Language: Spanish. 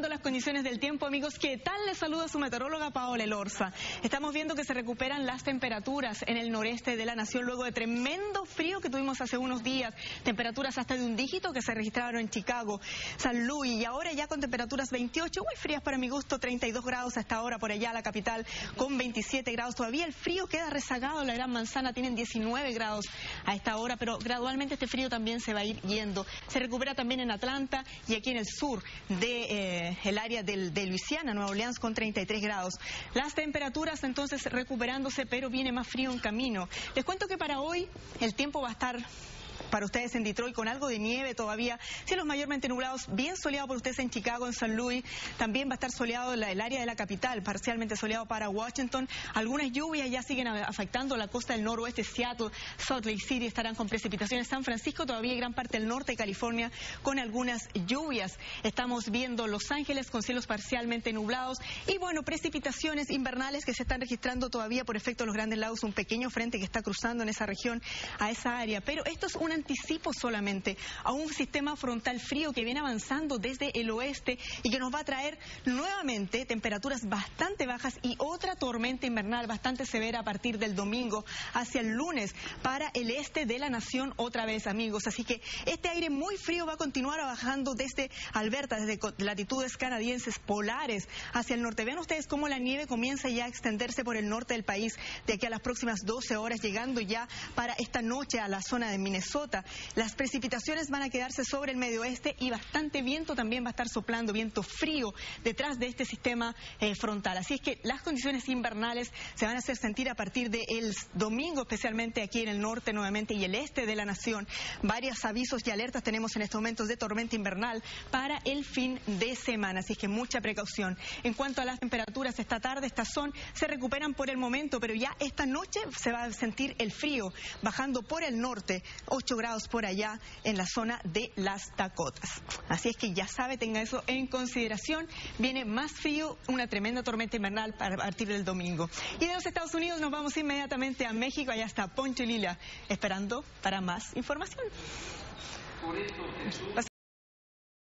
las condiciones del tiempo, amigos. ¿Qué tal? Les saluda su meteoróloga Paola Elorza. Estamos viendo que se recuperan las temperaturas en el noreste de la nación luego de tremendo frío que tuvimos hace unos días. Temperaturas hasta de un dígito que se registraron en Chicago, San Luis y ahora ya con temperaturas 28, muy frías para mi gusto, 32 grados hasta ahora por allá la capital con 27 grados. Todavía el frío queda rezagado. La Gran Manzana tienen 19 grados a esta hora, pero gradualmente este frío también se va a ir yendo. Se recupera también en Atlanta y aquí en el sur de, eh, área del, de Luisiana, Nueva Orleans, con 33 grados. Las temperaturas entonces recuperándose, pero viene más frío en camino. Les cuento que para hoy el tiempo va a estar para ustedes en Detroit con algo de nieve todavía, cielos mayormente nublados, bien soleado por ustedes en Chicago, en San Luis, también va a estar soleado el área de la capital, parcialmente soleado para Washington, algunas lluvias ya siguen afectando la costa del noroeste, Seattle, Salt Lake City estarán con precipitaciones, San Francisco todavía y gran parte del norte de California con algunas lluvias, estamos viendo Los Ángeles con cielos parcialmente nublados. Y bueno, precipitaciones invernales que se están registrando todavía por efecto de los grandes lagos, un pequeño frente que está cruzando en esa región, a esa área, pero esto es una anticipo solamente a un sistema frontal frío que viene avanzando desde el oeste y que nos va a traer nuevamente temperaturas bastante bajas y otra tormenta invernal bastante severa a partir del domingo hacia el lunes para el este de la nación otra vez, amigos. Así que este aire muy frío va a continuar bajando desde Alberta, desde latitudes canadienses polares hacia el norte. Vean ustedes cómo la nieve comienza ya a extenderse por el norte del país de aquí a las próximas 12 horas, llegando ya para esta noche a la zona de Minnesota las precipitaciones van a quedarse sobre el medio oeste y bastante viento también va a estar soplando, viento frío detrás de este sistema eh, frontal. Así es que las condiciones invernales se van a hacer sentir a partir del domingo, especialmente aquí en el norte nuevamente y el este de la nación. Varios avisos y alertas tenemos en estos momentos de tormenta invernal para el fin de semana. Así es que mucha precaución. En cuanto a las temperaturas esta tarde, estas son, se recuperan por el momento, pero ya esta noche se va a sentir el frío bajando por el norte, 8 grados por allá en la zona de las Dakotas. Así es que ya sabe, tenga eso en consideración. Viene más frío, una tremenda tormenta invernal a partir del domingo. Y de los Estados Unidos nos vamos inmediatamente a México, allá está Poncho Lila, esperando para más información.